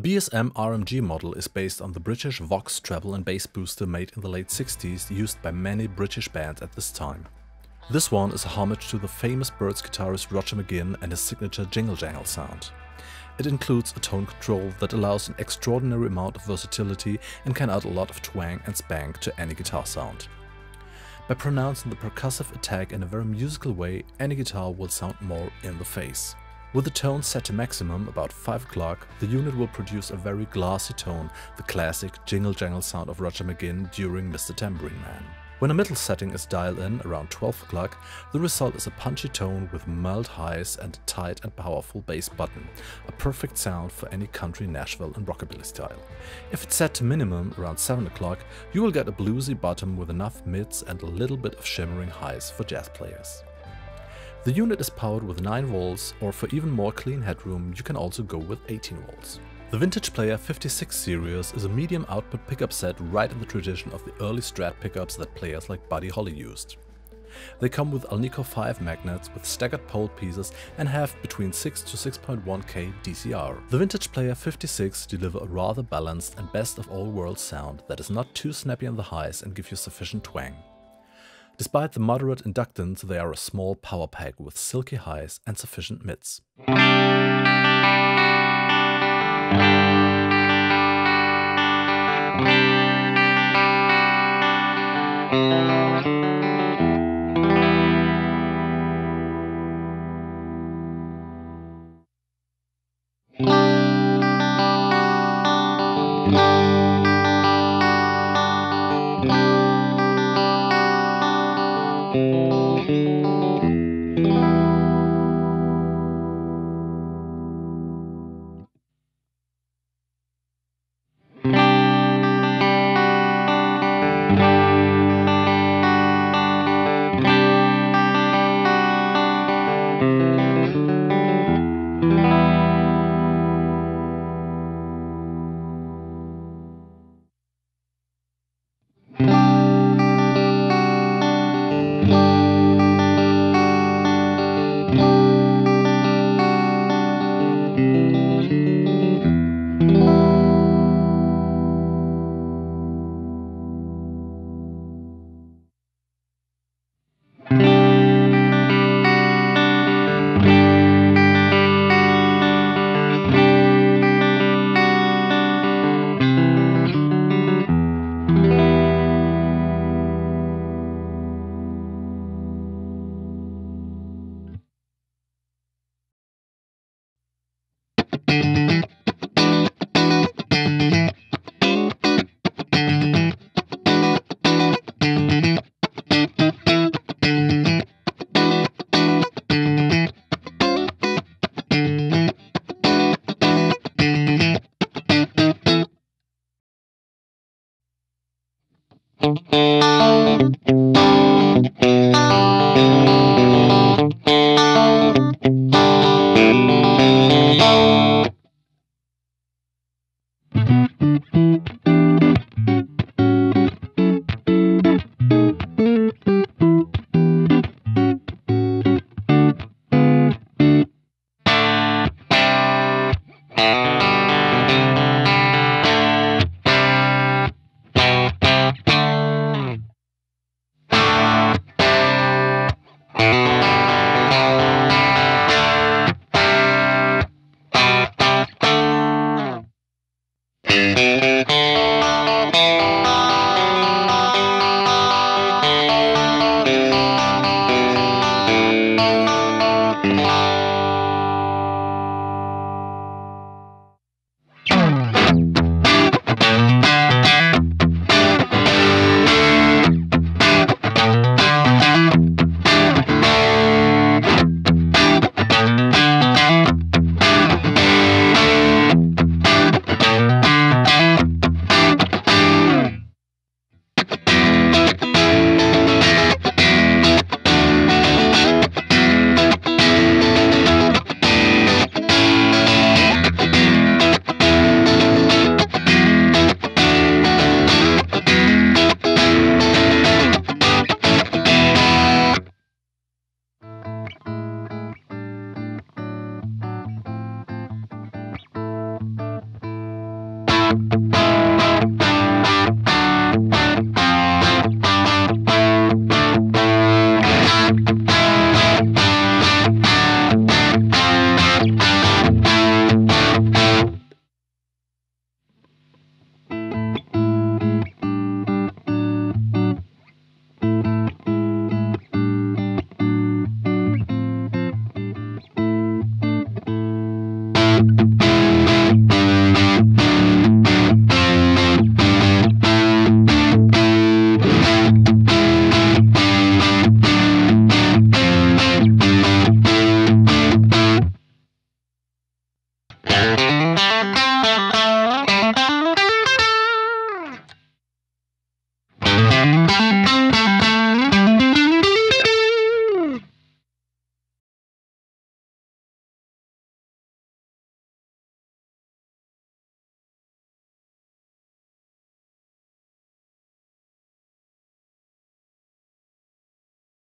BSM RMG model is based on the British Vox treble and bass booster made in the late 60s used by many British bands at this time. This one is a homage to the famous Byrds guitarist Roger McGuinn and his signature jingle jangle sound. It includes a tone control that allows an extraordinary amount of versatility and can add a lot of twang and spank to any guitar sound. By pronouncing the percussive attack in a very musical way, any guitar will sound more in the face. With the tone set to maximum, about 5 o'clock, the unit will produce a very glassy tone, the classic jingle-jangle sound of Roger McGuinn during Mr. Tambourine Man. When a middle setting is dialed in around 12 o'clock, the result is a punchy tone with mild highs and a tight and powerful bass button, a perfect sound for any country, Nashville and rockabilly style. If it's set to minimum around 7 o'clock, you will get a bluesy bottom with enough mids and a little bit of shimmering highs for jazz players. The unit is powered with 9 volts or for even more clean headroom you can also go with 18 volts. The Vintage Player 56 series is a medium output pickup set right in the tradition of the early Strat pickups that players like Buddy Holly used. They come with Alnico 5 magnets with staggered pole pieces and have between 6 to 6.1k DCR. The Vintage Player 56 deliver a rather balanced and best of all worlds sound that is not too snappy on the highs and give you sufficient twang. Despite the moderate inductance, they are a small power pack with silky highs and sufficient mids. Thank you. thank mm -hmm. you